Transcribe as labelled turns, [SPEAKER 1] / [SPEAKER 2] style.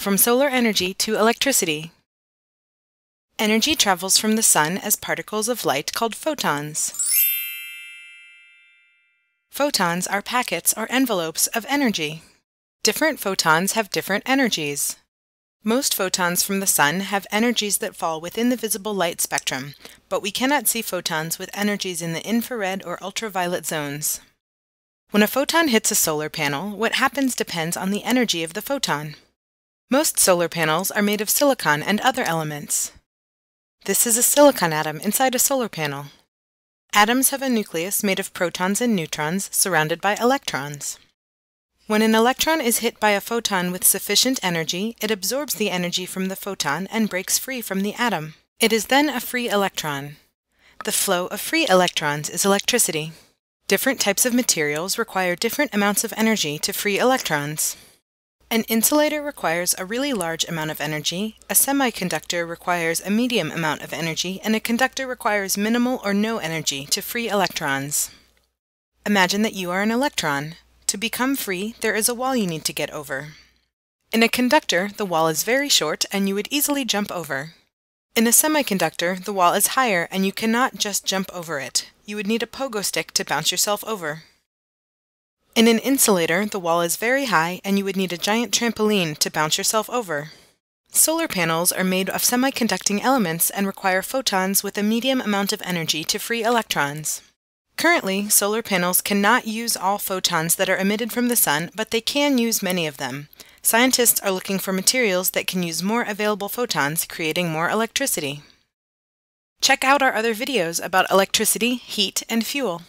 [SPEAKER 1] From solar energy to electricity. Energy travels from the sun as particles of light called photons. Photons are packets or envelopes of energy. Different photons have different energies. Most photons from the sun have energies that fall within the visible light spectrum, but we cannot see photons with energies in the infrared or ultraviolet zones. When a photon hits a solar panel, what happens depends on the energy of the photon. Most solar panels are made of silicon and other elements. This is a silicon atom inside a solar panel. Atoms have a nucleus made of protons and neutrons surrounded by electrons. When an electron is hit by a photon with sufficient energy, it absorbs the energy from the photon and breaks free from the atom. It is then a free electron. The flow of free electrons is electricity. Different types of materials require different amounts of energy to free electrons. An insulator requires a really large amount of energy, a semiconductor requires a medium amount of energy, and a conductor requires minimal or no energy to free electrons. Imagine that you are an electron. To become free, there is a wall you need to get over. In a conductor, the wall is very short and you would easily jump over. In a semiconductor, the wall is higher and you cannot just jump over it. You would need a pogo stick to bounce yourself over. In an insulator, the wall is very high and you would need a giant trampoline to bounce yourself over. Solar panels are made of semiconducting elements and require photons with a medium amount of energy to free electrons. Currently, solar panels cannot use all photons that are emitted from the sun, but they can use many of them. Scientists are looking for materials that can use more available photons, creating more electricity. Check out our other videos about electricity, heat, and fuel.